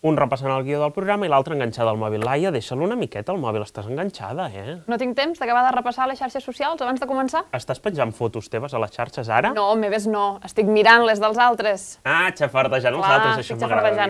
un repassant el guió del programa i l'altre enganxada al mòbil. Laia, deixa-lo una miqueta, el mòbil, estàs enganxada, eh? No tinc temps d'acabar de repassar les xarxes socials abans de començar? Estàs penjant fotos teves a les xarxes ara? No, meves no. Estic mirant les dels altres. Ah, xafardejant els altres, això m'agrada.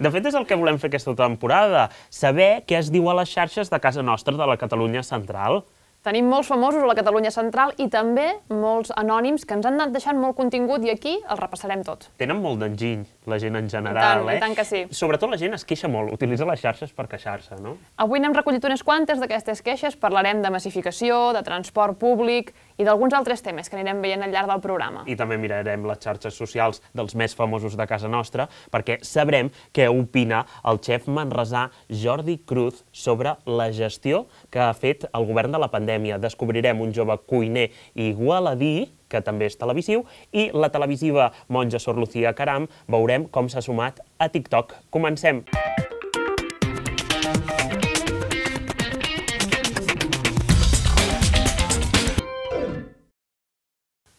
De fet, és el que volem fer aquesta temporada, saber què es diu a les xarxes de casa nostra, de la Catalunya central. Tenim molts famosos a la Catalunya central i també molts anònims que ens han anat deixant molt contingut i aquí els repassarem tots. Tenen molt d'enginy, la gent en general, tant, eh? i tant que sí. Sobretot la gent es queixa molt, utilitza les xarxes per queixar-se, no? Avui n'hem recollit unes quantes d'aquestes queixes, parlarem de massificació, de transport públic i d'alguns altres temes que anirem veient al llarg del programa. I també mirarem les xarxes socials dels més famosos de casa nostra, perquè sabrem què opina el xef manresà Jordi Cruz sobre la gestió que ha fet el govern de la pandèmia. Descobrirem un jove cuiner igualadí, que també és televisiu, i la televisiva monja Sor Lucía Caram veurem com s'ha sumat a TikTok. Comencem!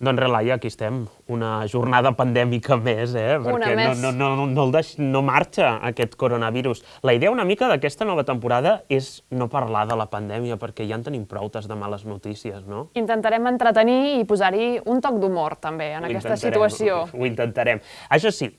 Doncs res, Laia, aquí estem, una jornada pandèmica més, eh? Una Perquè més. No, no, no, no, el deix, no marxa aquest coronavirus. La idea una mica d'aquesta nova temporada és no parlar de la pandèmia, perquè ja en tenim proutes de males notícies, no? Intentarem entretenir i posar-hi un toc d'humor, també, en Ho aquesta situació. Ho intentarem. Això sí,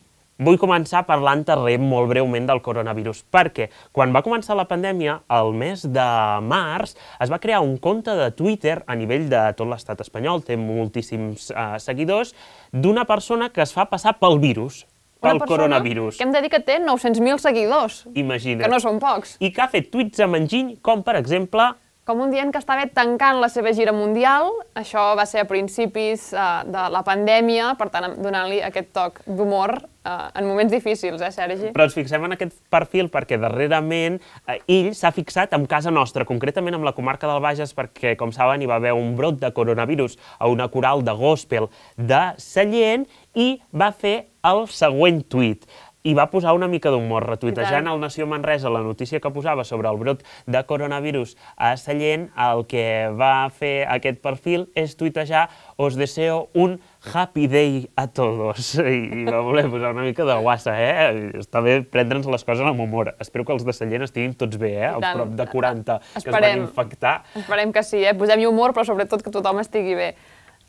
vull començar parlant-te re molt breument del coronavirus, perquè quan va començar la pandèmia, el mes de març, es va crear un compte de Twitter a nivell de tot l'estat espanyol, té moltíssims eh, seguidors, d'una persona que es fa passar pel virus, Una pel persona coronavirus. que hem de dir que té 900.000 seguidors, Imagina't. que no són pocs. I que ha fet tuits amb enginy, com per exemple Com un dient que estava tancant la seva gira mundial, això va ser a principis eh, de la pandèmia, per tant, donant-li aquest toc d'humor eh, en moments difícils, eh, Sergi? Però ens fixem en aquest perfil perquè darrerament eh, ell s'ha fixat en casa nostra, concretament amb la comarca del Bages, perquè, com saben, hi va haver un brot de coronavirus a una coral de gospel de Sallent i va fer el següent tuit i va posar una mica d'humor, retuitejant el Nació Manresa la notícia que posava sobre el brot de coronavirus a Sallent, el que va fer aquest perfil és tuitejar «Os deseo un happy day a todos». I, i va voler posar una mica de guassa, eh? Està bé prendre'ns les coses amb humor. Espero que els de Sallent estiguin tots bé, eh? Els prop de 40 que es van Esperem. infectar. Esperem que sí, eh? Posem-hi humor, però sobretot que tothom estigui bé.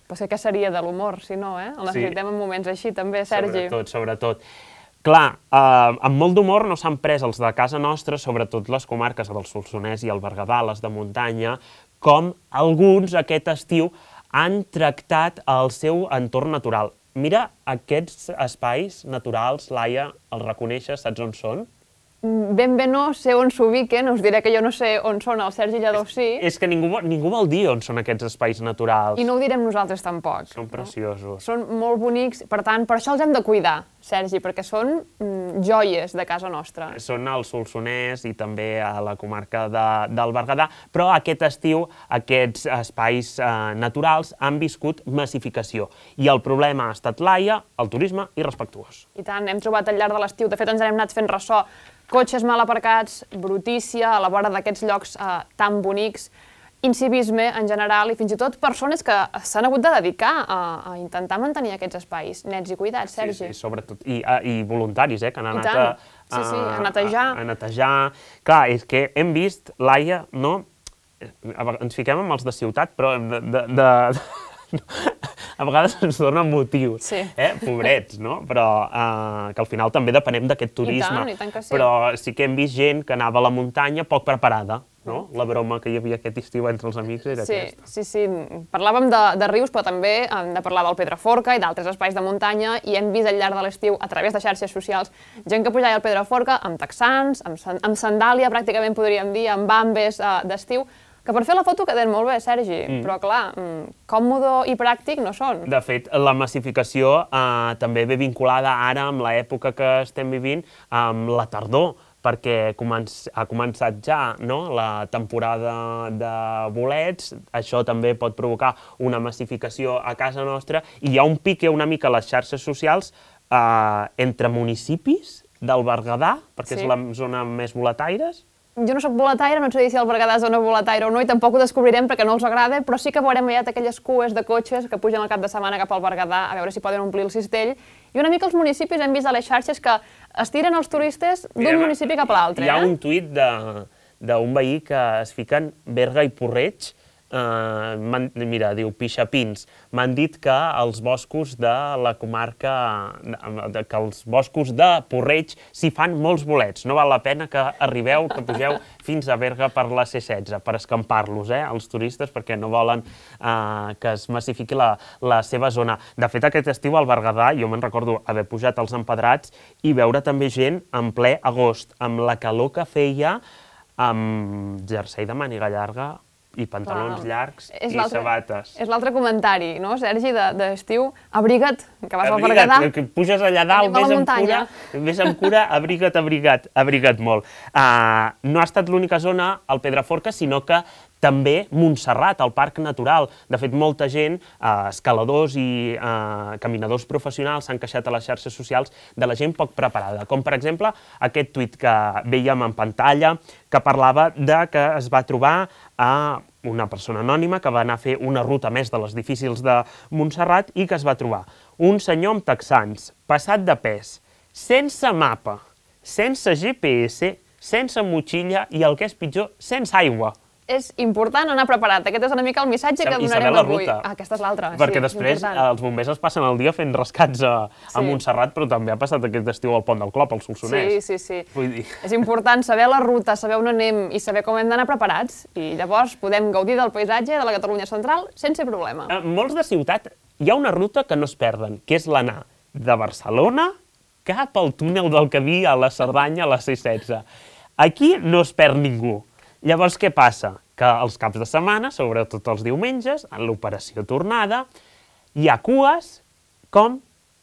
Però sé què seria de l'humor, si no, eh? El Sí. necessitem en moments així, també, Sergi. Sobretot, sobretot. Clar, eh, amb molt d'humor no s'han pres els de casa nostra, sobretot les comarques del Solsonès i el Berguedà, les de muntanya, com alguns aquest estiu han tractat el seu entorn natural. Mira, aquests espais naturals, Laia, els reconeixes, saps on són? Ben bé no sé on s'ubiquen, us diré que jo no sé on són, el Sergi Lledó sí, És que ningú, ningú vol dir on són aquests espais naturals. i no ho direm nosaltres tampoc. Són preciosos. Són molt bonics, per tant, per això els hem de cuidar, Sergi, perquè són mm, joies de casa nostra. Són al Solsonès i també a la comarca de, del Berguedà, però aquest estiu aquests espais eh, naturals han viscut massificació. I el problema ha estat l'AIA, el turisme i respectuós. I tant, hem trobat al llarg de l'estiu, de fet ens n'hem anat fent ressò, cotxes mal aparcats, brutícia a la vora d'aquests llocs eh, tan bonics, incivisme en general i fins i tot persones que s'han hagut de dedicar a, a intentar mantenir aquests espais nets i cuidats, Sergi. Sí, sí, sobretot. I, eh, I voluntaris, eh, que han anat tant. a, Sí, sí, a netejar. A, a netejar. Clar, és que hem vist, Laia, no... A vegades ens fiquem amb els de ciutat, però de... de, de a vegades ens donen motius, Sí. eh? pobrets, no? Però eh, que al final també depenem d'aquest turisme. tant, i tant que sí. Però sí que hem vist gent que anava a la muntanya poc preparada, no? La broma que hi havia aquest estiu entre els amics era Sí, aquesta. sí, sí. Parlàvem de, de rius, però també hem de parlar del Pedraforca i d'altres espais de muntanya i hem vist al llarg de l'estiu, a través de xarxes socials, gent que pujava al Pedraforca amb texans, amb, amb sandàlia, pràcticament podríem dir, amb bambes uh, d'estiu, que per fer la foto queden molt bé, Sergi, mm. però clar, mm, còmodo i pràctic no són. De fet, la massificació eh, també ve vinculada ara amb l'època que estem vivint, amb la tardor, perquè començ, ha començat ja no? la temporada de bolets, això també pot provocar una massificació a casa nostra, i hi ha un pique una mica a les xarxes socials eh, entre municipis del Berguedà, perquè Sí. és la zona amb més boletaires, jo no sóc boletaire, no sé dir si el Berguedà és zona boletaire o no, i tampoc ho descobrirem perquè no els agrada, però sí que veurem aviat aquelles cues de cotxes que pugen al cap de setmana cap al Berguedà a veure si poden omplir el cistell. I una mica els municipis hem vist a les xarxes que estiren els turistes d'un municipi cap a l'altre. Hi ha eh? un tuit de- d'un veí que es fiquen Berga i Porreig, Uh, mira, diu Pixapins. M'han dit que els boscos de la comarca, que els boscos de Porreig s'hi fan molts bolets. No val la pena que arribeu, que pugeu fins a Berga per la C16, per escampar-los, eh, els turistes, perquè no volen uh, que es massifiqui la, la seva zona. De fet, aquest estiu al Berguedà, jo me'n recordo haver pujat als empedrats i veure també gent en ple agost, amb la calor que feia, amb jersei de màniga llarga i pantalons Clar. llargs És i sabates. És l'altre comentari, no, Sergi, de- d'estiu. Abriga't, que vas al Abriga't, Berguedà. que puges allà dalt, vés amb cura, vés amb cura, abriga't, abriga't, abriga't molt. Uh, no ha estat l'única zona, al Pedraforca, sinó que també Montserrat, el Parc Natural. De fet, molta gent, uh, escaladors i uh, caminadors professionals s'han queixat a les xarxes socials de la gent poc preparada. Com, per exemple, aquest tuit que veiem en pantalla, que parlava de que es va trobar a una persona anònima que va anar a fer una ruta més de les difícils de Montserrat i que es va trobar un senyor amb texans, passat de pes, sense mapa, sense GPS, sense motxilla i el que és pitjor, sense aigua. És important anar preparat. Aquest és una mica el missatge que I donarem la avui. ruta. Ah, aquesta és l'altra. Perquè sí, després important. els bombers es passen el dia fent rescats a, a Sí. Montserrat, però també ha passat aquest estiu al Pont del Clop, al Sí, Solsonès. sí, sí. Vull dir... És important saber la ruta, saber on anem i saber com hem d'anar preparats. I llavors podem gaudir del paisatge de la Catalunya central sense problema. A molts de ciutat hi ha una ruta que no es perden, que és l'anar de Barcelona cap al túnel del Cadí a la Cerdanya a la C-16. Aquí no es perd ningú. Llavors, què passa? Que els caps de setmana, sobretot els diumenges, en l'operació tornada, hi ha cues com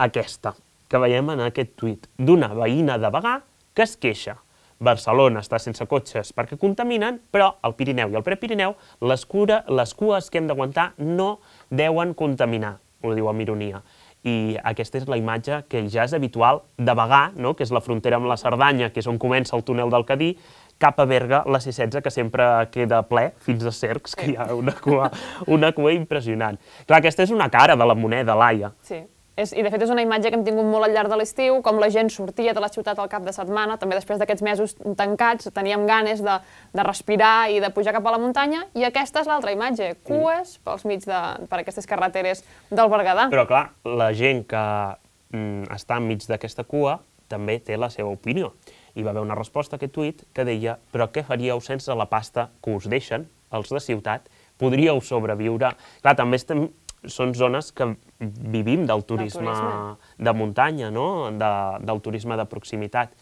aquesta, que veiem en aquest tuit, d'una veïna de Bagà que es queixa. Barcelona està sense cotxes perquè contaminen, però al Pirineu i al Prepirineu les, cura, les cues que hem d'aguantar no deuen contaminar, ho diu amb ironia. I aquesta és la imatge que ja és habitual de Bagà, no? que és la frontera amb la Cerdanya, que és on comença el túnel del Cadí, cap a Berga, la C-16, que sempre queda ple, fins a Cercs, que hi ha una cua, una cua impressionant. Clar, aquesta és una cara de la moneda, Laia. Sí. És, I de fet és una imatge que hem tingut molt al llarg de l'estiu, com la gent sortia de la ciutat al cap de setmana, també després d'aquests mesos tancats, teníem ganes de, de respirar i de pujar cap a la muntanya, i aquesta és l'altra imatge, cues pels mig de, per aquestes carreteres del Berguedà. Però clar, la gent que mm, està enmig d'aquesta cua també té la seva opinió. Hi va haver una resposta a aquest tuit que deia però què faríeu sense la pasta que us deixen, els de ciutat? Podríeu sobreviure? Clar, també estem, són zones que vivim del turisme, turisme. de muntanya, no? de, del turisme de proximitat.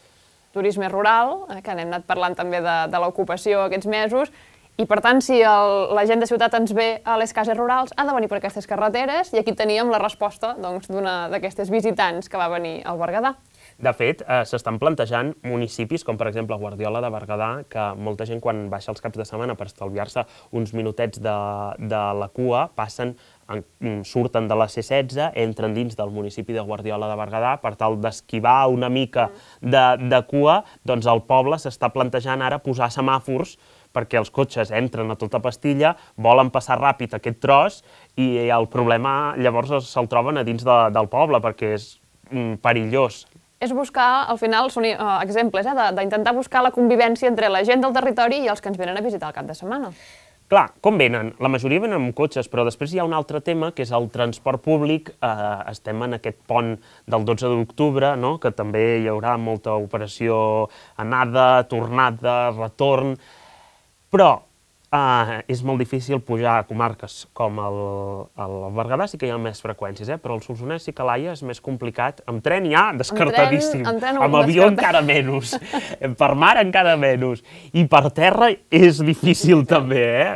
turisme rural, eh, que n'hem anat parlant també de, de l'ocupació aquests mesos, i per tant, si el, la gent de ciutat ens ve a les cases rurals, ha de venir per aquestes carreteres, i aquí teníem la resposta doncs, d'una d'aquestes visitants que va venir al Berguedà. De fet, eh, s'estan plantejant municipis com, per exemple, Guardiola de Berguedà, que molta gent quan baixa els caps de setmana per estalviar-se uns minutets de, de la cua, passen, en, mm, surten de la C-16, entren dins del municipi de Guardiola de Berguedà, per tal d'esquivar una mica de, de cua, doncs el poble s'està plantejant ara posar semàfors perquè els cotxes entren a tota pastilla, volen passar ràpid aquest tros i el problema llavors se'l troben a dins de, del poble perquè és mm, perillós És buscar, al final, són uh, exemples, eh, d'intentar buscar la convivència entre la gent del territori i els que ens venen a visitar al cap de setmana. Clar, com venen? La majoria venen amb cotxes, però després hi ha un altre tema, que és el transport públic. Eh, estem en aquest pont del 12 d'octubre, no? que també hi haurà molta operació anada, tornada, retorn, però eh, és molt difícil pujar a comarques com el, el Berguedà, sí que hi ha més freqüències, eh? però el Solsonès sí que l'Aia és més complicat. Amb tren ja, descartadíssim. amb tren ho amb avió encara menys. per mar encara menys. I per terra és difícil també, eh?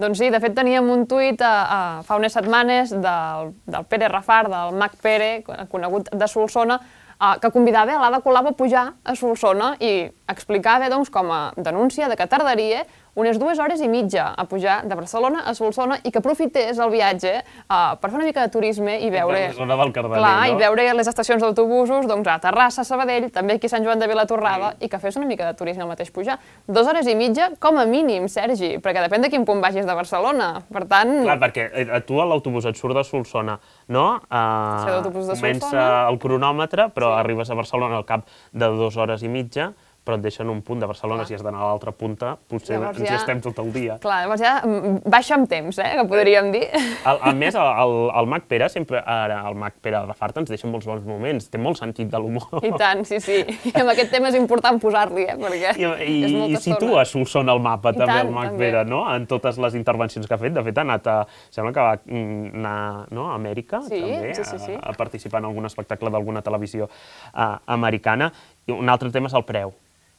Doncs sí, de fet teníem un tuit a, a, fa unes setmanes del, del Pere Rafar, del Mac Pere, conegut de Solsona, a, que convidava a l'Ada Colau a pujar a Solsona i explicava doncs, com a denúncia de que tardaria unes dues hores i mitja a pujar de Barcelona a Solsona i que aprofités el viatge uh, per fer una mica de turisme i veure... La del Cardener, Clar, no? i veure les estacions d'autobusos, doncs a Terrassa, Sabadell, també aquí a Sant Joan de Vilatorrada, i que fes una mica de turisme al mateix pujar. Dues hores i mitja, com a mínim, Sergi, perquè depèn de quin punt vagis de Barcelona. Per tant, Clar, perquè eh, a tu a l'autobús et surt de Solsona, no? Uh, Sí, l'autobús de comença Solsona. el cronòmetre, però Sí. arribes a Barcelona al cap de dues hores i mitja, però et deixen un punt de Barcelona, Clar. si has d'anar a l'altra punta, potser Llavors ens hi ja- estem tot el dia. clar, llavors ja mm, baixa amb temps, eh, que podríem dir. A, a més, el, el, el Mac Pere sempre, ara, el Mac Pere de Farta ens deixa molts bons moments, té molt sentit de l'humor. I tant, sí, sí. I amb aquest tema és important posar-li, eh, perquè I, i, és i molta situa estona. Solsona al mapa, I també, tant, el Mac també. Pere, no? En totes les intervencions que ha fet. De fet, ha anat a... Sembla que va mm, anar no? a Amèrica, Sí, també, sí, sí, sí. A, a participar en algun espectacle d'alguna televisió uh, americana. I un altre tema és el preu.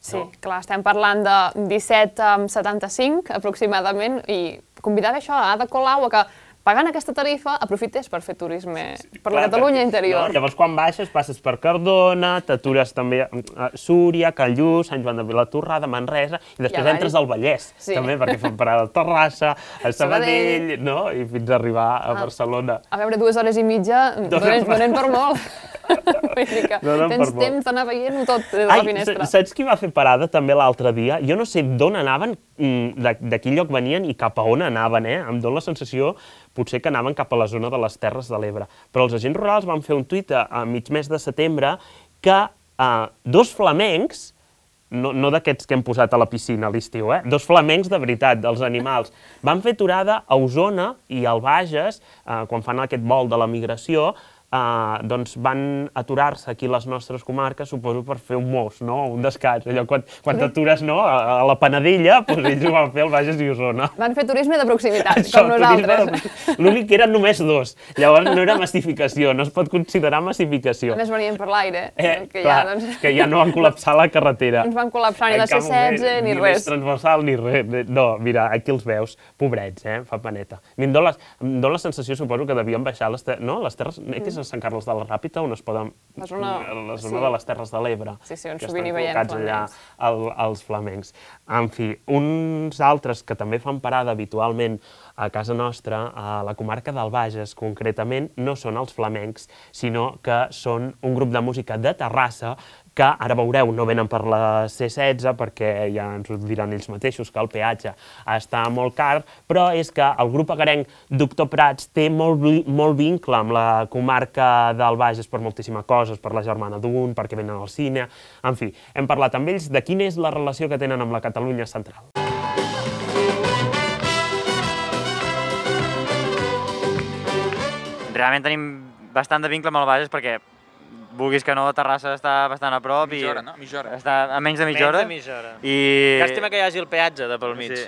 Sí, clar, estem parlant de 17,75 aproximadament i convidava això a Ada Colau a que pagant aquesta tarifa aprofités per fer turisme per la Clar, Catalunya perquè- interior. No? Llavors, quan baixes, passes per Cardona, t'atures també a Súria, Callús, Sant Joan de Vilatorrada, Manresa, i després avall. entres al Vallès, Sí. també, perquè fan parada a Terrassa, a Sabadell, Sabadell. no? i fins a arribar a Ah. Barcelona. A veure, dues hores i mitja Donen donen, per- per molt. Vull que Donen per tens temps d'anar veient tot de la Ai, finestra. sa- saps qui va fer parada també l'altre dia? Jo no sé d'on anaven, mm, de, de quin lloc venien i cap a on anaven, eh? Em dóna la sensació potser que anaven cap a la zona de les Terres de l'Ebre. Però els agents rurals van fer un tuit a, a mig mes de setembre que eh, dos flamencs no, no d'aquests que hem posat a la piscina a l'estiu, eh? dos flamencs de veritat, dels animals. Van fer aturada a Osona i al Bages, eh, quan fan aquest vol de la migració, eh, doncs van aturar-se aquí les nostres comarques, suposo per fer un mos, no? un descans. Allò quan, quan t'atures no? a, a la Panadella, doncs ells ho van fer al Bages i Osona. Van fer turisme de proximitat, Això, com nosaltres. de- L'únic que eren només dos. Llavors no era massificació, no es pot considerar massificació. A més venien per l'aire, Eh, que clar, ja doncs, que ja no van col·lapsar la carretera. no ens van col·lapsar ni la cap moment, C-16 ni Ni res. l'eix transversal ni res. No, mira, aquí els veus, pobrets, eh? Fa paneta. A mi em dóna, la- em dóna la sensació, suposo, que devien baixar les, ter no? les terres... Mm. A Sant Carles de la Ràpita on es poden... La zona- la zona sí. de les Terres de l'Ebre. Sí, sí, on que sovint hi veiem col·locats allà flamencs. el, els flamencs. En fi, uns altres que també fan parada habitualment a casa nostra, a la comarca del Bages, concretament, no són els flamencs, sinó que són un grup de música de Terrassa que, ara veureu, no venen per la C-16 perquè ja ens ho diran ells mateixos, que el peatge està molt car, però és que el grup agarenc Doctor Prats té molt, molt vincle amb la comarca del Bages per moltíssimes coses, per la germana d'un, perquè venen al cine, en fi, hem parlat amb ells de quina és la relació que tenen amb la Catalunya central. Realment tenim bastant de vincle amb el Bages perquè vulguis que no, Terrassa està bastant a prop Mitja i hora, no? Mitja hora. està a menys de mitja Menys hora. de mitja hora. I... Llàstima que hi hagi el peatge de pel mig. Sí.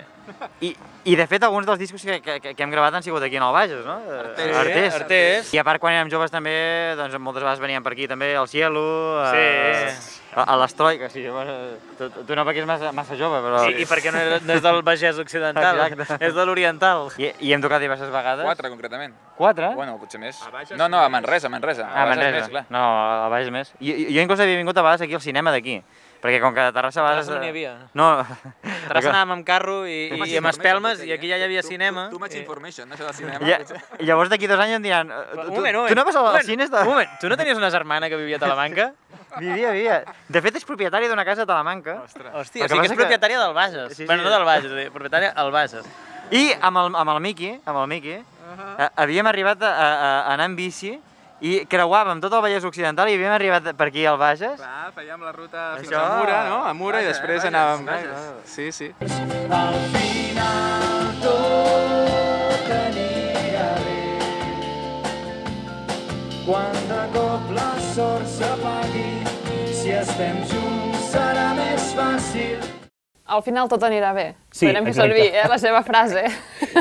I, I de fet alguns dels discos que, que, que hem gravat han sigut aquí en el Bages, no? Artés. Artés. Artés. I a part quan érem joves també, doncs moltes vegades veníem per aquí també, al Cielo, a, Sí. a, a l'Estroi, que sí, bueno, tu, tu no perquè és massa, massa jove, però... I, I perquè no, era, no és del Bagès Occidental, Exacte. és de l'Oriental. I, I hem tocat diverses vegades. Quatre, concretament. Quatre? Bueno, potser més. No, no, a Manresa, a Manresa. A Bages Manresa. Més, clar. no, a Bages més. I, i- jo inclús havia vingut a vegades aquí al cinema d'aquí, perquè com que a Terrassa a. Terrassa no n'hi havia. No, Terrassa anàvem amb carro i, i, amb espelmes, i aquí ja hi havia Too- cinema. Too, too much i- information, no, això del cinema. Ja, i llavors d'aquí dos anys em diran... "Eh, Tu, Un tu, moment, un moment. tu no vas al moment, cine? De... Un moment, tu no tenies una germana que vivia a Talamanca? Vivia, vivia. De fet, és propietari d'una casa a Talamanca. Hòstia, El o que sigui que és que- propietària del Bages. Sí, sí. Bueno, no del Bages, és a dir, propietària al Bages. I amb el, amb el Miqui, amb el Miqui, uh havíem arribat a, a, a anar amb bici i creuàvem tot el Vallès Occidental i havíem arribat per aquí al Bages. Clar, fèiem la ruta fins Això- a Mura, no? A Mura, i Bages, després Bages, anàvem... Bages. Sí, sí. Quan de cop la sort s'apagui, estem junts serà més fàcil. Al final tot anirà bé. Sí, Podem fer exacte. servir eh, la seva frase.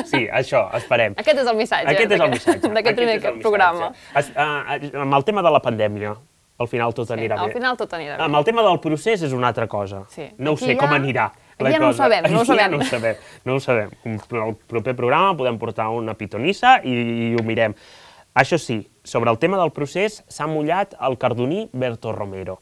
Sí, això, esperem. Aquest és el missatge. Aquest és el missatge. D'aquest aquest primer missatge. programa. Es, uh, amb el tema de la pandèmia, al final tot anirà Al bé. final tot anirà bé. Amb el tema del procés és una altra cosa. Sí. No ho sé ja- com anirà. aquí ja no ho sabem, no ho Aquí Ja sabem. no ho sabem, no ho sabem. El proper programa podem portar una pitonissa i, i ho mirem. Això sí, sobre el tema del procés s'ha mullat el cardoní Berto Romero.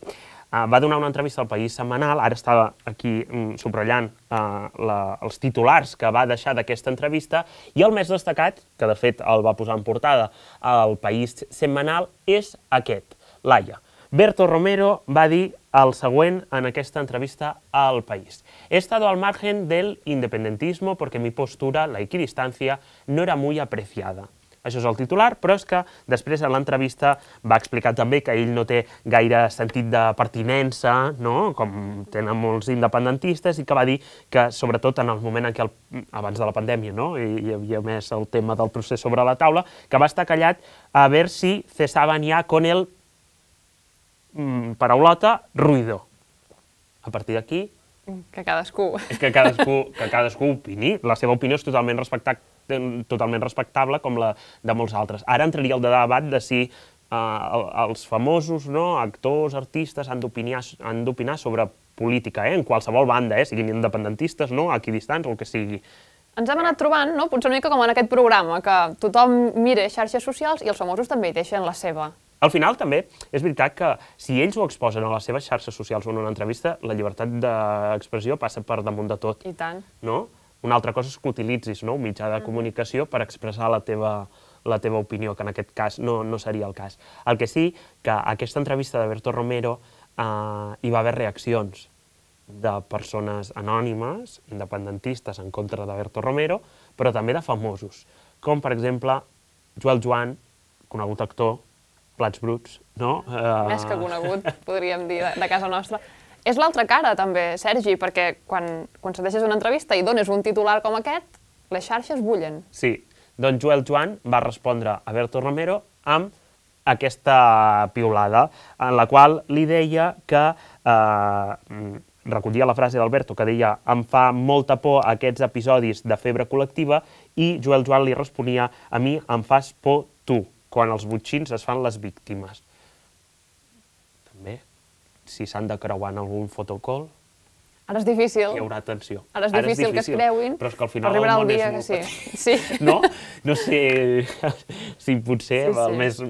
Uh, va donar una entrevista al País Setmanal, ara estava aquí mm, subratllant uh, la, els titulars que va deixar d'aquesta entrevista, i el més destacat, que de fet el va posar en portada al País Setmanal, és aquest, Laia. Berto Romero va dir el següent en aquesta entrevista al País. He estado al margen del independentismo porque mi postura, la equidistancia, no era muy apreciada. Això és el titular, però és que després en l'entrevista va explicar també que ell no té gaire sentit de pertinença, no? com tenen molts independentistes, i que va dir que, sobretot en el moment en què, el, abans de la pandèmia, no? I hi havia més el tema del procés sobre la taula, que va estar callat a veure si cesaban ja con el mm, paraulota ruido. A partir d'aquí, Que cadascú... que cadascú, que cadascú opini. La seva opinió és totalment, respecta totalment respectable com la de molts altres. Ara entraria el debat de si uh, els famosos no, actors, artistes han d'opinar han d'opinar sobre política, eh, en qualsevol banda, eh, siguin independentistes, no, equidistants, o el que sigui. Ens hem anat trobant, no? potser una mica com en aquest programa, que tothom mira xarxes socials i els famosos també hi deixen la seva. Al final, també, és veritat que si ells ho exposen a les seves xarxes socials o en una entrevista, la llibertat d'expressió passa per damunt de tot. I tant. no? Una altra cosa és que utilitzis no? un mitjà de comunicació per expressar la teva, la teva opinió, que en aquest cas no, no seria el cas. El que sí, que aquesta entrevista de Berto Romero eh, hi va haver reaccions de persones anònimes, independentistes en contra de Berto Romero, però també de famosos, com per exemple Joel Joan, conegut actor, plats bruts, no? Eh, Més que conegut, podríem dir, de, de casa nostra. És l'altra cara, també, Sergi, perquè quan concedeixes una entrevista i dones un titular com aquest, les xarxes bullen. Sí, doncs Joel Joan va respondre a Berto Romero amb aquesta piulada, en la qual li deia que, eh, recollia la frase d'Alberto, que deia em fa molta por aquests episodis de febre col·lectiva, i Joel Joan li responia a mi em fas por tu, quan els butxins es fan les víctimes. Si s'han de creuar en algun fotocall, Ara és difícil. hi haurà tensió. Ara és difícil, que es creuin, però és que al final arribarà el el dia és que molt sí. Sí. No? No sé si potser Sí, val sí. més,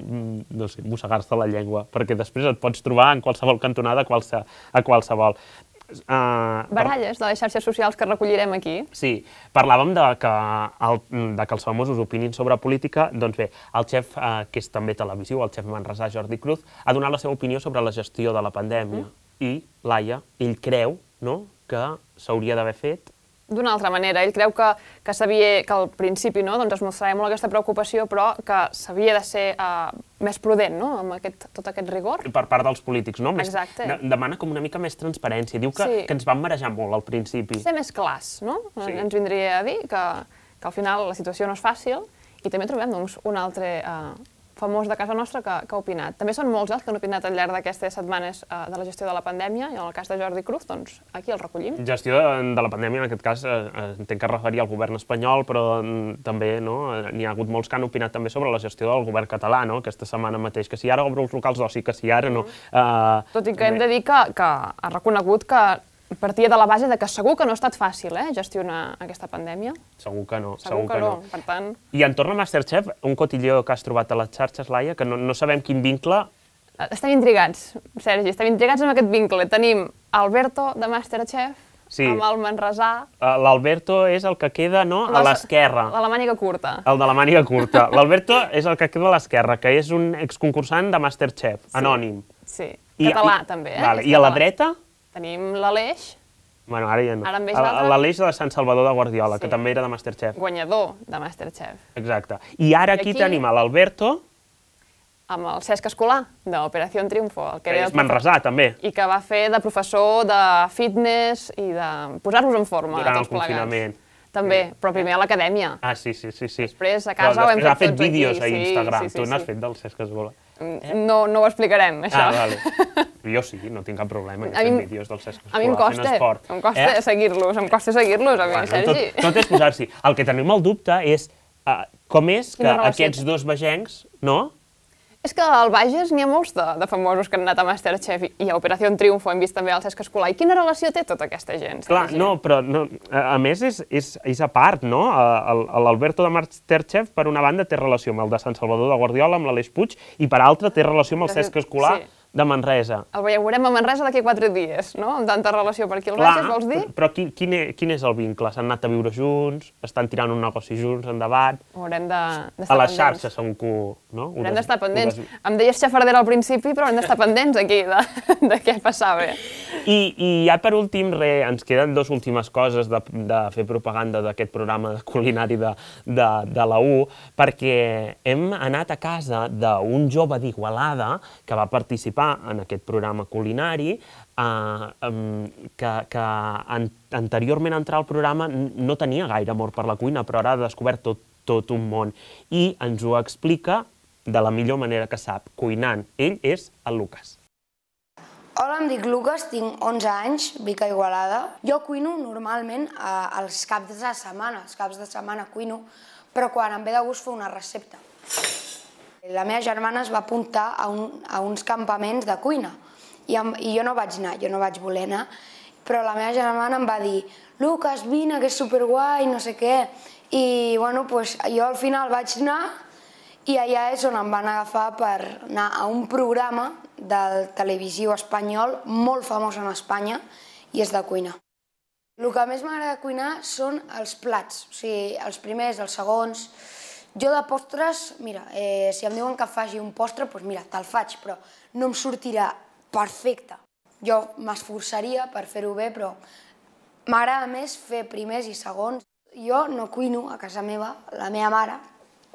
no sé, mossegar-se la llengua, perquè després et pots trobar en qualsevol cantonada a, qualse, a qualsevol. Uh, Baralles de les xarxes socials que recollirem aquí. Sí, parlàvem de que, el, de que els famosos opinin sobre política, doncs bé, el xef, eh, que és també televisiu, el xef manresà Jordi Cruz, ha donat la seva opinió sobre la gestió de la pandèmia. I, Laia, ell creu no, que s'hauria d'haver fet D'una altra manera, ell creu que, que, sabia, que al principi no, doncs es mostrava molt aquesta preocupació, però que s'havia de ser uh, més prudent no? amb aquest, tot aquest rigor. per part dels polítics, no? Més, Exacte. de- demana com una mica més transparència. Diu que, Sí. que ens van marejar molt al principi. Ser més clars, no? Sí. Ens vindria a dir que, que al final la situació no és fàcil i també trobem doncs, un altre uh, famós de casa nostra que, que ha opinat. També són molts els que han opinat al llarg d'aquestes setmanes uh, de la gestió de la pandèmia i en el cas de Jordi Cruz, doncs aquí el recollim. Gestió de, de la pandèmia, en aquest cas, eh, eh, entenc que es referia al govern espanyol, però mm, també no, eh, n'hi ha hagut molts que han opinat també sobre la gestió del govern català, no? aquesta setmana mateix, que si ara obro els locals d'oci, que si ara no... Eh, Tot i que hem de dir que, que ha reconegut que partia de la base de que segur que no ha estat fàcil eh, gestionar aquesta pandèmia. Segur que no. Segur, que, no. Per tant, I entorn a Masterchef, un cotilleo que has trobat a les xarxes, Laia, que no, no sabem quin vincle... estem intrigats, Sergi, estem intrigats amb aquest vincle. Tenim Alberto de Masterchef, Sí. amb el Manresà, eh, L'Alberto és el que queda no, a Les- l'esquerra. de la màniga curta. El de la màniga curta. L'Alberto és el que queda a l'esquerra, que és un exconcursant de Masterchef, anònim. Sí, I- català i- també, eh? Vale. I a la dreta? Tenim l'Aleix, Bueno, ara ja no. Ara? L'Aleix de Sant Salvador de Guardiola, que Sí. també era de Masterchef. guanyador de Masterchef, Exacte. I ara I aquí, aquí- tenim l'Alberto, amb el Cesc Escolar, d'Operació Triunfo, el que, que era és manresà, també, i que va fer de professor de fitness i de posar-los en forma durant a el tots plegats. confinament. També, però primer a l'acadèmia. Ah, sí, sí, sí. sí. Després, a casa ho hem fet ha fet tots aquí, vídeos a sí, Instagram. sí, sí, tu n'has sí. fet del Cesc Escola. No, no ho explicarem, això. Ah, vale. Jo sí, no tinc cap problema A mi vídeos del Cesc Escola A mi em costa, esport. em costa Eh? seguir-los, em costa seguir-los, a mi, Bueno, Sergi. tot, tot és posar-s'hi. El que tenim el dubte és uh, com és que aquests dos vegencs, no? És que al Bages n'hi ha molts de, de famosos que han anat a Masterchef i, i a Operació Triunfo hem vist també el Cesc Escolar. I quina relació té tota aquesta gent? Clar, no, però no, a més és, és, és a part, no? L'Alberto de Masterchef, per una banda, té relació amb el de Sant Salvador de Guardiola, amb l'Aleix Puig, i per altra té relació amb el Cesc Escolar sí. De Manresa. El veurem a Manresa d'aquí quatre dies, no? Amb tanta relació per aquí el Bages, vols dir? però qui, quin, és, quin és el vincle? S'han anat a viure junts? Estan tirant un negoci junts, en debat? Ho haurem de- A d'estar pendents. xarxes segur que... No? Haurem des- d'estar pendents. des- Em deies xafardera al principi, però haurem d'estar pendents aquí de, de què passava. I, I ja per últim, re, ens queden dues últimes coses de, de fer propaganda d'aquest programa de culinari de, de, de la U, perquè hem anat a casa d'un jove d'Igualada que va participar en aquest programa culinari, eh, que, que an, anteriorment a entrar al programa no tenia gaire amor per la cuina, però ara ha descobert tot, tot un món. I ens ho explica de la millor manera que sap, cuinant. Ell és el Lucas. Hola, em dic Lucas, tinc 11 anys, vic a Igualada. Jo cuino normalment eh, als caps de setmana, els caps de setmana cuino, però quan em ve de gust fer una recepta. La meva germana es va apuntar a, un, a uns campaments de cuina i, em, i jo no vaig anar, jo no vaig voler anar, però la meva germana em va dir Lucas, vine, que és superguai, no sé què. I bueno, pues, jo al final vaig anar i allà és on em van agafar per anar a un programa de televisió espanyol molt famós en Espanya i és de cuina. El que més m'agrada cuinar són els plats, o sigui, els primers, els segons. Jo de postres, mira, eh, si em diuen que faci un postre, doncs mira, te'l faig, però no em sortirà perfecte. Jo m'esforçaria per fer-ho bé, però m'agrada més fer primers i segons. Jo no cuino a casa meva, la meva mare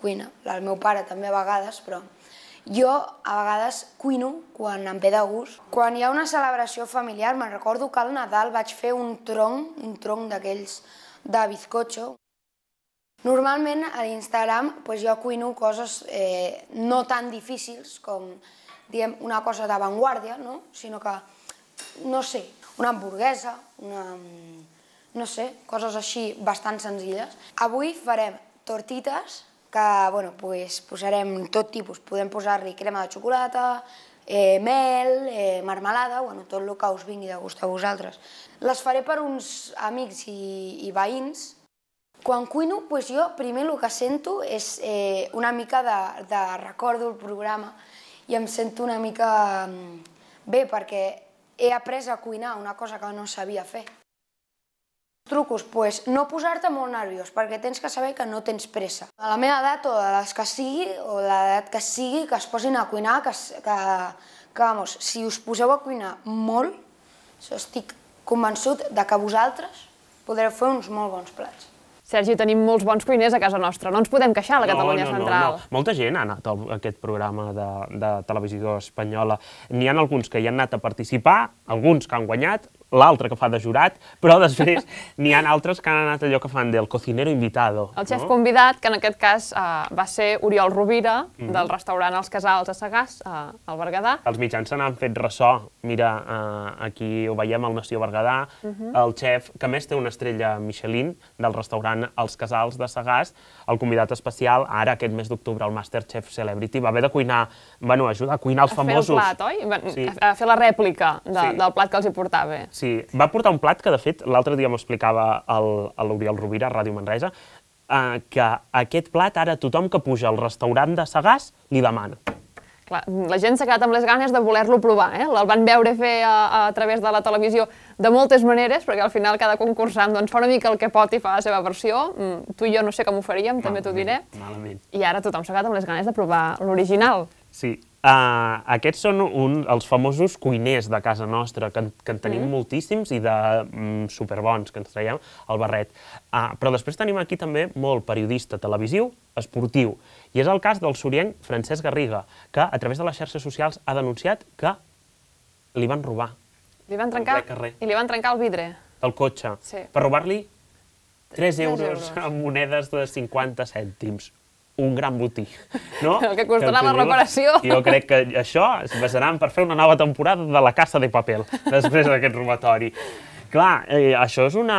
cuina, el meu pare també a vegades, però jo a vegades cuino quan em ve de gust. Quan hi ha una celebració familiar, me'n recordo que al Nadal vaig fer un tronc, un tronc d'aquells de bizcocho. Normalment a l'Instagram pues, jo cuino coses eh, no tan difícils com diguem, una cosa d'avantguàrdia, no? sinó que, no sé, una hamburguesa, una, no sé, coses així bastant senzilles. Avui farem tortites que bueno, pues, posarem tot tipus, podem posar-li crema de xocolata, eh, mel, eh, marmelada, bueno, tot el que us vingui de gust a vosaltres. Les faré per uns amics i, i veïns. Quan cuino, pues jo primer el que sento és eh, una mica de, de recordo el programa i em sento una mica mm, bé perquè he après a cuinar una cosa que no sabia fer. Trucos, pues, no posar-te molt nerviós, perquè tens que saber que no tens pressa. A la meva edat, o de les que sigui, o l'edat que sigui, que es posin a cuinar, que, que, que vamos, si us poseu a cuinar molt, estic convençut de que vosaltres podreu fer uns molt bons plats. Sergi, tenim molts bons cuiners a casa nostra. No ens podem queixar a la Catalunya no, Central. No, no. Molta gent ha anat a aquest programa de, de televisió espanyola. N'hi ha alguns que hi han anat a participar, alguns que han guanyat, l'altre que fa de jurat, però després n'hi ha altres que han anat allò que fan del cocinero invitado. El xef no? convidat, que en aquest cas eh, va ser Oriol Rovira, Mhm. del restaurant Els Casals a Sagàs, eh, al Berguedà. Els mitjans se n'han fet ressò. Mira, eh, aquí ho veiem al Nació Berguedà, Mhm. el xef, que a més té una estrella Michelin del restaurant Els Casals de Sagàs, el convidat especial, ara aquest mes d'octubre, el Masterchef Celebrity, va haver de cuinar, bueno, ajudar a cuinar els a fer el famosos. plat, oi? Sí. A, a fer la rèplica de, Sí. del plat que els hi portava. Sí, va portar un plat que, de fet, l'altre dia m'ho explicava l'Oriol Rovira, a Ràdio Manresa, eh, que aquest plat ara tothom que puja al restaurant de Sagàs li demana. Clar, la gent s'ha quedat amb les ganes de voler-lo provar. Eh? El van veure fer a, a través de la televisió de moltes maneres, perquè al final cada concursant doncs, fa una mica el que pot i fa la seva versió. Mm, tu i jo no sé com ho faríem, també t'ho diré. Malament. I ara tothom s'ha quedat amb les ganes de provar l'original. Sí. Uh, aquests són un, els famosos cuiners de casa nostra, que, en- que en tenim Mm. moltíssims i de mm, superbons, que ens traiem el barret. Uh, però després tenim aquí també molt periodista televisiu, esportiu, i és el cas del sorienc Francesc Garriga, que a través de les xarxes socials ha denunciat que li van robar Li van trencar. I li van trencar el vidre. el cotxe Sí. per robar-li 3 euros, euros. en monedes de 50 cèntims. Un gran botí, no? El que costarà la reparació. Jo crec que això es basaran per fer una nova temporada de la Casa de Papel, després d'aquest robatori. Clar, eh, això és una...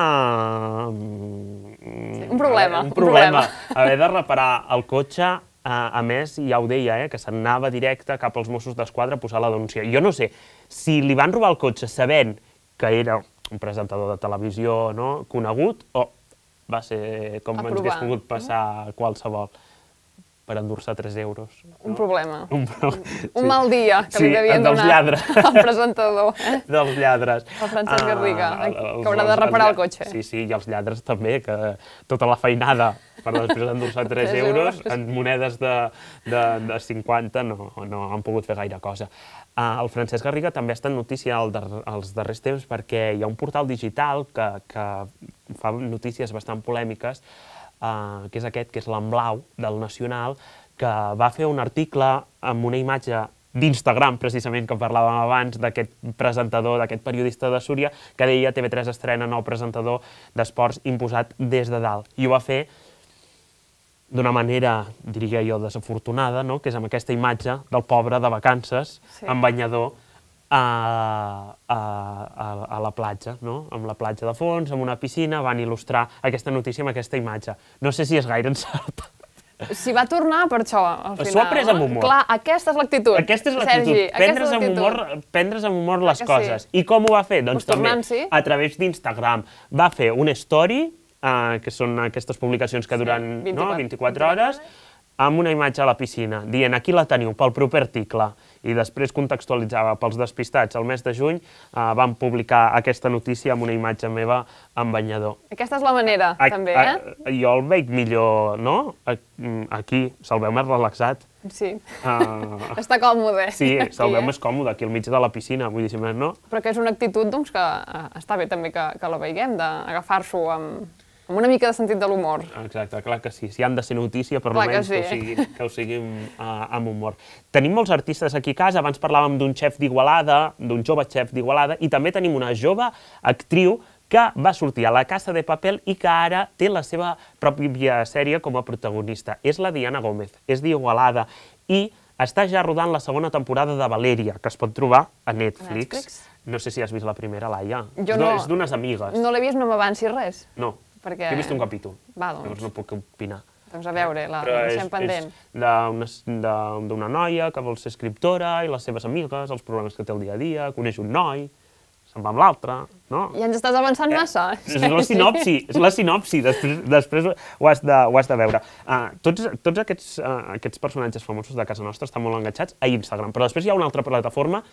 Sí, un problema, Un un problema. problema. Haver de reparar el cotxe, a, a més, ja ho deia, eh, que s'anava directe cap als Mossos d'Esquadra a posar la denúncia. Jo no sé, si li van robar el cotxe sabent que era un presentador de televisió no, conegut, o va ser com A ens hagués pogut passar qualsevol. Per endur-se 3 euros. Un problema. Un, Un mal dia que li Sí, devien dels donar lladres. al presentador. Eh? dels lladres. El Francesc Garriga, Ah, que els- haurà de reparar els el cotxe. Sí, sí, i els lladres també, que tota la feinada per després endur-se 3 Tres euros euros. en monedes de, de, de 50 no, no han pogut fer gaire cosa. Uh, el Francesc Garriga també està en notícia al dar als darrers temps perquè hi ha un portal digital que, que fa notícies bastant polèmiques, uh, que és aquest, que és l'Emblau del Nacional, que va fer un article amb una imatge d'Instagram, precisament, que parlàvem abans, d'aquest presentador, d'aquest periodista de Súria, que deia TV3 estrena nou presentador d'esports imposat des de dalt. I ho va fer d'una manera, diria jo, desafortunada, no? que és amb aquesta imatge del pobre de vacances, Sí. amb banyador, a, a, a, a la platja, no? amb la platja de fons, amb una piscina, van il·lustrar aquesta notícia amb aquesta imatge. No sé si és gaire encert. S'hi va tornar per això, al final. S'ho ha pres amb humor. Clar, aquesta és l'actitud. Aquesta és l'actitud, prendre's, amb humor, prendre's amb humor les que sí? coses. I com ho va fer? Doncs Pues també tornant-s'hi. a través d'Instagram. Va fer un story, eh, que són aquestes publicacions que duren 24 no, 24 hores, amb una imatge a la piscina, dient aquí la teniu pel proper article. I després contextualitzava pels despistats. El mes de juny eh, van publicar aquesta notícia amb una imatge meva amb banyador. Aquesta és la manera, A- també, a- eh? Jo el veig millor, no? A- Aquí, se'l veu més relaxat. Sí. Uh, Està còmode. sí, se'l veu eh? més còmode, aquí al mig de la piscina, vull dir, si més no. Però que és una actitud doncs, que eh, està bé també que, que la veiguem, d'agafar-s'ho amb, amb una mica de sentit de l'humor. Exacte, clar que sí. Si han de ser notícia, per que almenys que, sí. ho siguin, que ho siguin uh, amb humor. Tenim molts artistes aquí a casa, abans parlàvem d'un xef d'Igualada, d'un jove xef d'Igualada, i també tenim una jove actriu que va sortir a La Casa de Papel i que ara té la seva pròpia sèrie com a protagonista. És la Diana Gómez, és d'Igualada, i està ja rodant la segona temporada de Valeria, que es pot trobar a Netflix. Netflix? No sé si has vist la primera, Laia. Jo és no. És d'unes amigues. No l'he vist, no m'avanci res. No, Perquè- he vist un capítol. Va, doncs. Llavors no puc opinar. Doncs a veure, la, Però la és, deixem pendent. és d'una noia que vol ser escriptora i les seves amigues, els problemes que té el dia a dia, coneix un noi, se'n va amb l'altre, no? I ens estàs avançant massa. És la sinopsi, és la sinopsi, després, després ho, has de, ho has de veure. Uh, tots tots aquests, uh, aquests personatges famosos de casa nostra estan molt enganxats a Instagram, però després hi ha una altra plataforma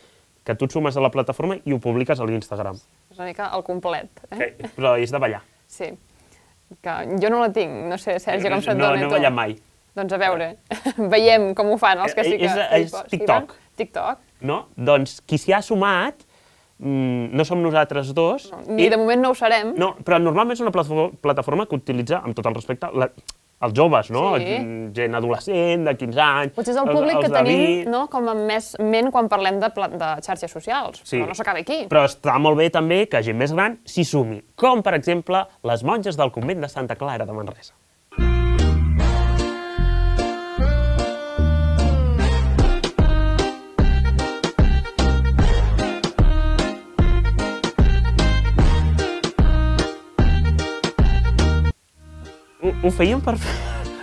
que tu et sumes a la plataforma i ho publiques a l'Instagram. És una mica el complet. Eh? Eh, però és de ballar. Sí. Que jo no la tinc, no sé, Sergi, com se't no, dona no tu. ballar mai. Doncs a veure, veiem com ho fan els que sí que... És- que és s'hi TikTok. TikTok. No? Doncs qui s'hi ha sumat mm, no som nosaltres dos. Ni i- de moment no ho serem. No, però normalment és una plataforma, plataforma que utilitza, amb tot el respecte, la, els joves, no? Sí. Mm, Gent adolescent, de 15 anys... Potser és el els- públic els que de tenim no, com a més ment quan parlem de, de xarxes socials, Sí. però no s'acaba aquí. Però està molt bé també que gent més gran s'hi sumi, com per exemple les monges del convent de Santa Clara de Manresa. Ho, ho feien per...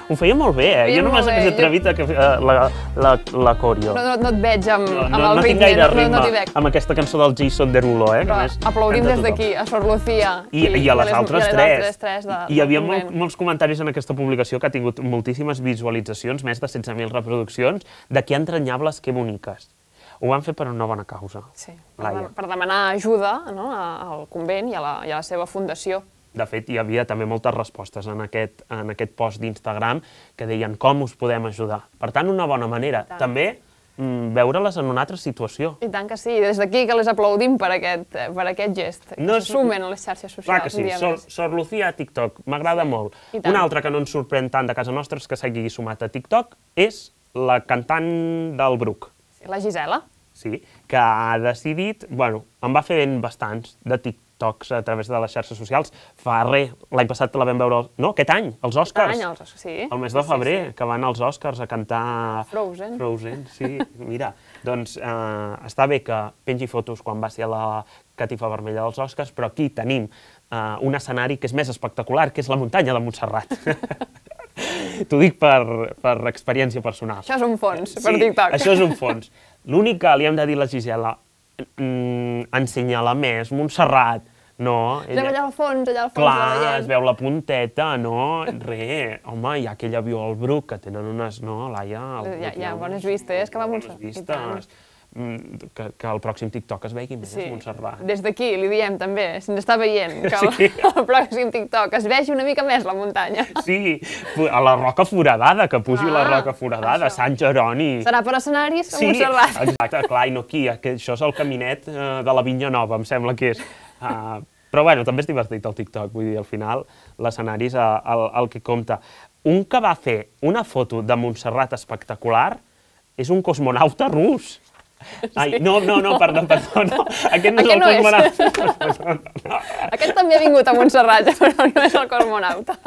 Ho feien molt bé, eh? Jo no molt m'has bé, jo- atrevit a que, uh, la, la, la coreo. No, no, no et veig amb, No, amb no, el no ritme, no, ritme no, no amb aquesta cançó del Jason Derulo, eh? Però aplaudim des d'aquí, a Sor Lucía. I, i a les altres i a les tres. altres tres de, Hi havia convent. molts comentaris en aquesta publicació que ha tingut moltíssimes visualitzacions, més de 16.000 reproduccions, de que entranyables, que boniques. Ho van fer per una bona causa. Sí, per, per demanar ajuda no, al convent i a, la, i a la seva fundació. De fet, hi havia també moltes respostes en aquest, en aquest post d'Instagram que deien com us podem ajudar. Per tant, una bona manera. tant. També mm, veure-les en una altra situació. I tant que sí, des d'aquí que les aplaudim per aquest, per aquest gest. No és- sumen a les xarxes socials. Clar que sí, Sor. Sor Lucía a TikTok, m'agrada molt. i tant. Una altra que no ens sorprèn tant de casa nostra és que s'hagi sumat a TikTok és la cantant del Bruc. Sí, La Gisela. sí, que ha decidit, bueno, em va ben bastants de TikToks a través de les xarxes socials. Fa res, l'any passat la vam veure, no, aquest any, els Oscars. Any, els, sí. El mes de Sí, sí, febrer, sí. que van als Oscars a cantar... Frozen. Frozen, sí. Mira, doncs eh, està bé que pengi fotos quan va ser a la catifa vermella dels Oscars, però aquí tenim eh, un escenari que és més espectacular, que és la muntanya de Montserrat. T'ho dic per, per experiència personal. Això és un fons, per TikTok. això és un fons. L'únic que li hem de dir a la Gisela, mm, ensenya-la més, Montserrat, no? Estem allà al fons, allà al fons Clar, la es veu la punteta, no? Re, home, hi ha aquell avió al Bruc que tenen unes, no, Laia? Hi ha- hi ha bones vistes, que va bones Montserrat, i vistes. Mm, Que, que el pròxim TikTok es vegi més, Sí. Montserrat. Des d'aquí li diem també, si ens està veient, que el, Sí. el pròxim TikTok es vegi una mica més la muntanya. Sí, a la Roca Foradada, que pugi la Ah, Roca Foradada, això. Sant Jeroni. Serà per escenaris com Sí, Montserrat. exacte, clar, i no aquí, eh, que això és el caminet eh, de la Vinya Nova, em sembla que és. Uh, però bueno, també és divertit el TikTok, vull dir, al final l'escenari és eh, el, el que compta. Un que va fer una foto de Montserrat espectacular és un cosmonauta rus. Ai, no, no, no, perdó, perdó, no. Aquest no Aquest és és. el cosmonauta. No, Aquest també ha vingut a Montserrat, però no és el cosmonauta.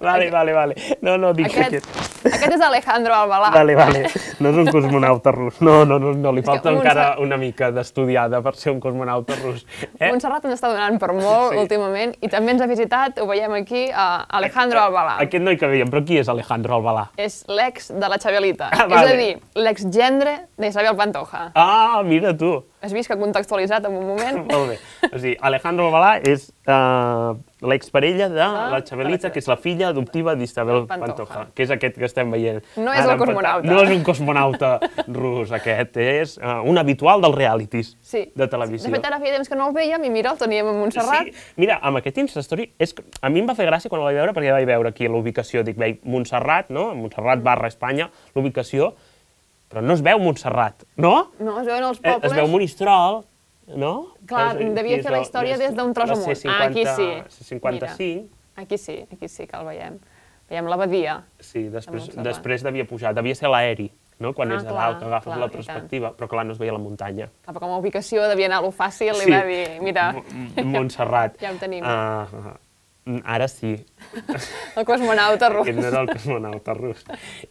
Vale, vale, vale. No, no, dic Aquest, aquest. aquest és Alejandro Albalà. Vale, vale. No és un cosmonauta rus. No, no, no, no li És falta un encara una mica d'estudiada per ser un cosmonauta rus. Eh? Montserrat ens està donant per molt Sí. últimament i també ens ha visitat, ho veiem aquí, a Alejandro Albalà. Aquest noi que veiem, però qui és Alejandro Albalà? És l'ex de la Xaviolita. Ah, És vale. a dir, l'exgendre d'Isabel Pantoja. Ah, mira tu. Has vist que contextualitzat en un moment? Molt bé. O sigui, Alejandro Albalà és uh, l'exparella de la Xabelita, que és la filla adoptiva d'Isabel Pantoja. Pantoja, que és aquest que estem veient. No és ara el cosmonauta. No és un cosmonauta rus, aquest. És uh, un habitual dels realities Sí. de televisió. De fet, ara feia temps que no el veiem i mira, el teníem a Montserrat. Sí, mira, amb aquest Instastory, és, a mi em va fer gràcia quan el vaig veure, perquè vaig veure aquí la ubicació, dic, veig Montserrat, no? Montserrat barra Espanya, l'ubicació, però no es veu Montserrat, no? No, es veuen els Eh, pobles. es veu Monistrol, no? Clar, És- devia fer la història des d'un tros amunt. C50, Ah, aquí sí. C55, Aquí sí, aquí sí que el veiem. Veiem l'abadia. sí, després, Montserrat. després devia pujar, devia ser l'aeri, no? Quan Ah, és de dalt, que agafes clar, la perspectiva, però clar, no es veia la muntanya. Clar, però com a ubicació devia anar a lo fàcil Sí. i va dir, mira, M- Montserrat. Ja ho tenim. Ah, ara sí, el cosmonauta rus. Aquest no era el cosmonauta rus.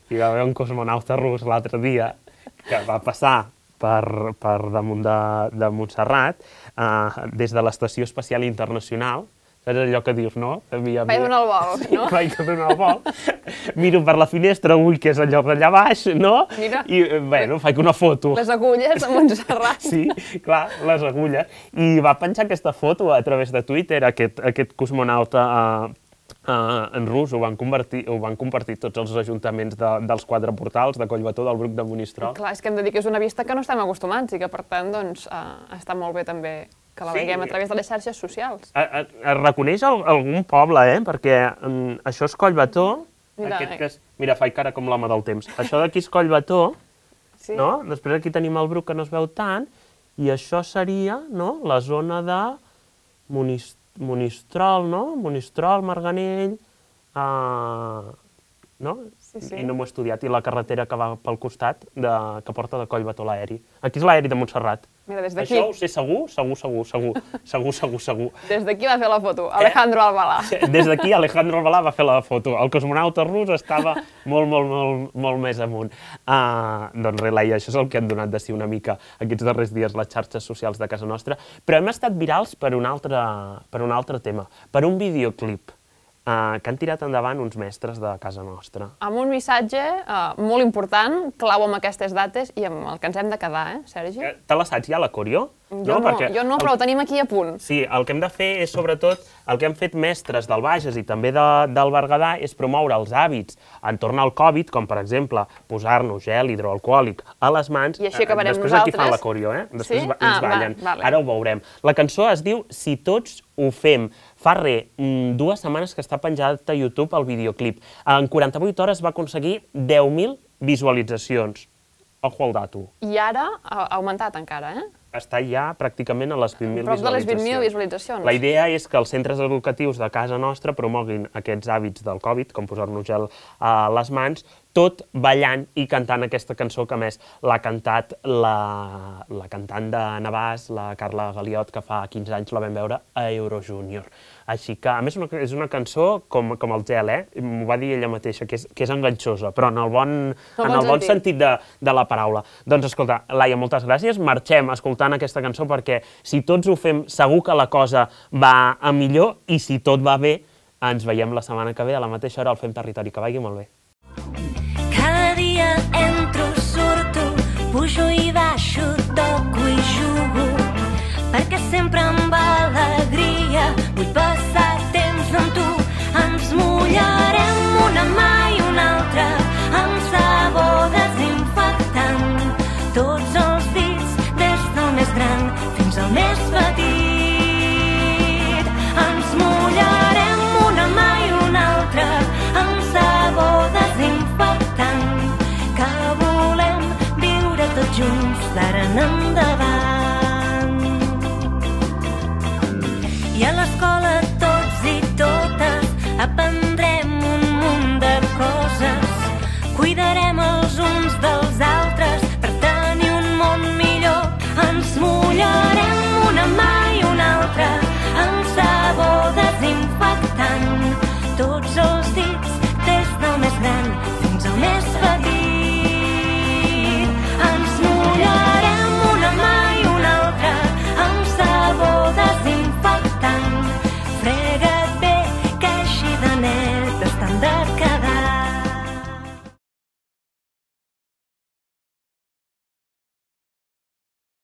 Hi va haver un cosmonauta rus l'altre dia que va passar per, per damunt de, de Montserrat eh, des de l'Estació Espacial Internacional, saps allò que dius, no? Havia, Vaig donar el vol, no? Vaig donar el vol. Miro per la finestra, ull, que és allò d'allà baix, no? Mira. I, eh, bueno, faig una foto. Les agulles a Montserrat. Sí, clar, les agulles. I va penjar aquesta foto a través de Twitter, aquest, aquest cosmonauta uh, uh, en rus, ho van, convertir, ho van compartir tots els ajuntaments de, dels quatre portals, de Collbató, del Bruc de Monistrol. Clar, és que hem de dir que és una vista que no estem acostumats i que, per tant, doncs, uh, està molt bé també que la Sí. veiem a través de les xarxes socials. Es, es, reconeix al, algun poble, eh? Perquè um, això és Collbató, Mira, aquest eh. que és... Mira, faig cara com l'home del temps. Això d'aquí és Collbató, Sí? no? Després aquí tenim el Bruc que no es veu tant, i això seria no? la zona de Monis, Monistrol, no? Monistrol, Marganell, uh, no? Sí, sí. I no m'ho he estudiat. I la carretera que va pel costat, de, que porta de Collbató l'aeri. Aquí és l'aeri de Montserrat. Mira, des d'aquí, Això ho sé segur, segur, segur, segur, segur, segur, segur. des d'aquí va fer la foto, Eh? Alejandro Albalà. Des d'aquí Alejandro Albalà va fer la foto. El cosmonauta rus estava molt, molt, molt, molt més amunt. Uh, doncs res, Laia, això és el que han donat de si una mica aquests darrers dies les xarxes socials de casa nostra. Però hem estat virals per un altre, per un altre tema, per un videoclip uh, que han tirat endavant uns mestres de casa nostra. Amb un missatge uh, molt important, clau amb aquestes dates i amb el que ens hem de quedar, eh, Sergi? Eh, Te la saps ja, la coreo? Jo no, jo no, però ho tenim aquí a punt. Sí, el que hem de fer és, sobretot, el que han fet mestres del Bages i també de, del Berguedà és promoure els hàbits entorn al Covid, com per exemple posar-nos gel hidroalcohòlic a les mans. I així acabarem Després aquí fan nosaltres. la coreo, eh? Després Sí? va- ens Ah, va, ballen. vale. Ara ho veurem. La cançó es diu Si tots ho fem. Fa re, mm, dues setmanes que està penjat a YouTube el videoclip. En 48 hores va aconseguir 10.000 visualitzacions. Ojo al dato. I ara ha augmentat encara, eh? està ja pràcticament a les 20.000 Prop de les 20.000 visualitzacions. visualitzacions. La idea és que els centres educatius de casa nostra promoguin aquests hàbits del Covid, com posar-nos gel a les mans, tot ballant i cantant aquesta cançó que més l'ha cantat la, la cantant de Navàs, la Carla Galiot, que fa 15 anys la vam veure a Eurojúnior. Així que, a més, una, és una cançó com, com el gel, eh? M'ho va dir ella mateixa, que és, que és enganxosa, però en el bon, bon en el bon sentit. sentit de, de la paraula. Doncs escolta, Laia, moltes gràcies. Marxem escoltant aquesta cançó perquè si tots ho fem, segur que la cosa va a millor i si tot va bé, ens veiem la setmana que ve a la mateixa hora al Fem Territori. Que vagi molt bé. Pujo i baixo, toco i jugo, perquè sempre em